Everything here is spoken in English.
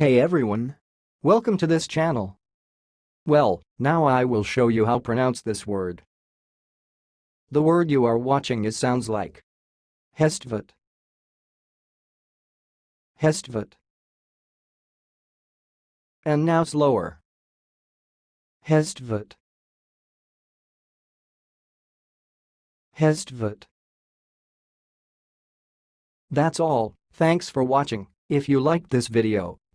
Hey everyone! Welcome to this channel. Well, now I will show you how pronounce this word. The word you are watching is sounds like Hestvat. Hestvat. And now slower. Hestvat. Hestvat. That's all, thanks for watching. If you liked this video,